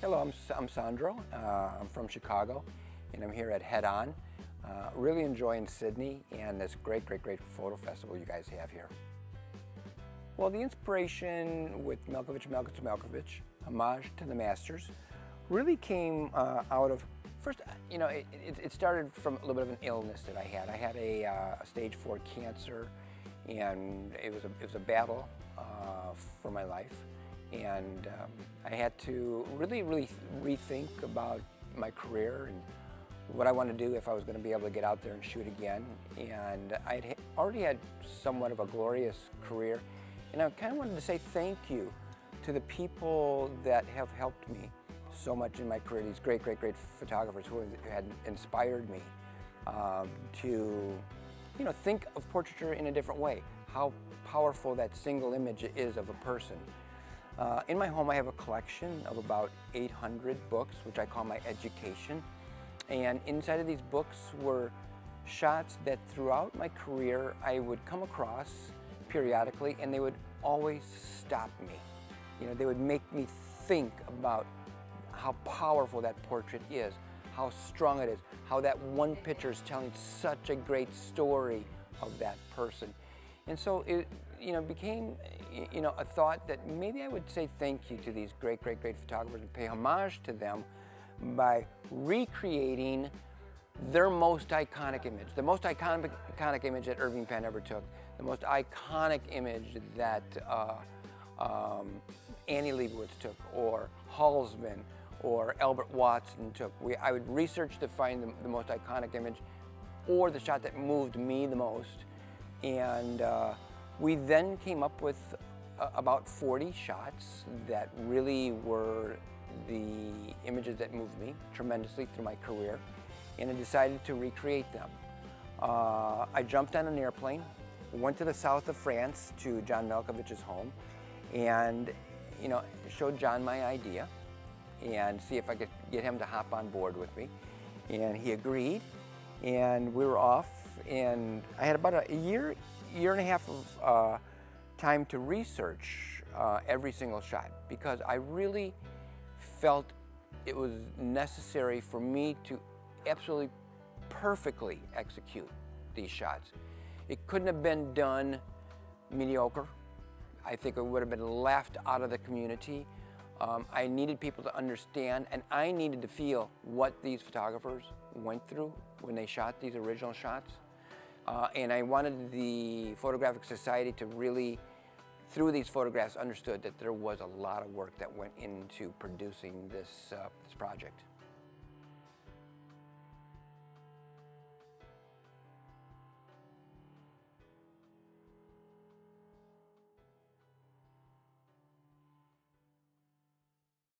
Hello, I'm, I'm Sandro. Uh, I'm from Chicago and I'm here at Head On. Uh, really enjoying Sydney and this great, great, great photo festival you guys have here. Well, the inspiration with Malkovich Malkovich Malkovich, homage to the masters, really came uh, out of, first, you know, it, it, started from a little bit of an illness that I had. I had a, uh, stage four cancer and it was a, it was a battle uh, for my life. And um, I had to really, really rethink about my career and what I wanted to do if I was going to be able to get out there and shoot again. And I had already had somewhat of a glorious career. And I kind of wanted to say thank you to the people that have helped me so much in my career, these great, great, great photographers who had inspired me um, to you know, think of portraiture in a different way, how powerful that single image is of a person. Uh, in my home I have a collection of about 800 books, which I call my education. And inside of these books were shots that throughout my career I would come across periodically and they would always stop me. You know, they would make me think about how powerful that portrait is, how strong it is, how that one picture is telling such a great story of that person. And so it, you know, became, you know, a thought that maybe I would say thank you to these great, great, great photographers and pay homage to them by recreating their most iconic image, the most iconic, iconic image that Irving Penn ever took, the most iconic image that uh, um, Annie Leibovitz took, or Halsman, or Albert Watson took. We, I would research to find the, the, most iconic image, or the shot that moved me the most, and uh, we then came up with about 40 shots that really were the images that moved me tremendously through my career, and I decided to recreate them. Uh, I jumped on an airplane, went to the south of France to John Malkovich's home, and you know, showed John my idea and see if I could get him to hop on board with me. And he agreed, and we were off, and I had about a year, year and a half of uh, time to research uh, every single shot because I really felt it was necessary for me to absolutely perfectly execute these shots. It couldn't have been done mediocre. I think it would have been left out of the community. Um, I needed people to understand and I needed to feel what these photographers went through when they shot these original shots. Uh, and I wanted the Photographic Society to really, through these photographs, understood that there was a lot of work that went into producing this, uh, this project.